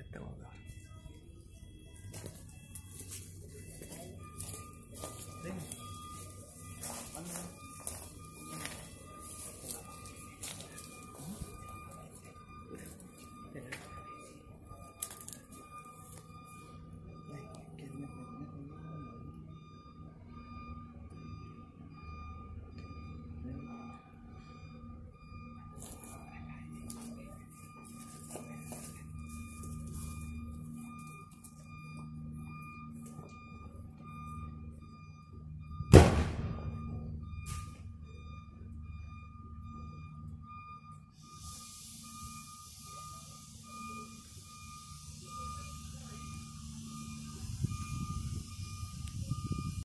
I don't know.